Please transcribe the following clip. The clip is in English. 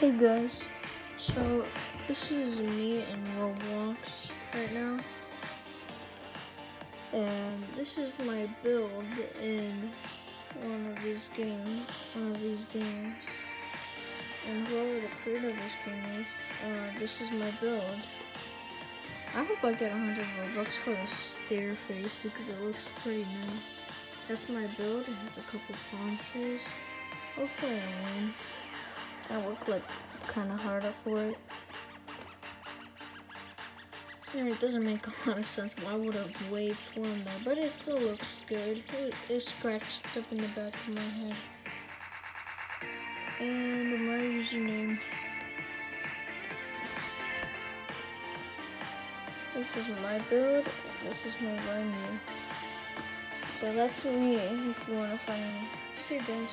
Hey guys, so this is me in Roblox right now, and this is my build in one of these games. One of these games, and whoever the creator of this game is, uh, this is my build. I hope I get 100 Robux for the stair face because it looks pretty nice. That's my build. It has a couple palm trees. Hopefully I win. I like kind of harder for it. And it doesn't make a lot of sense why would a wave form there, but it still looks good. It, it's scratched up in the back of my head. And my username. This is my build. This is my venue. So that's me if you want to find me. See you guys.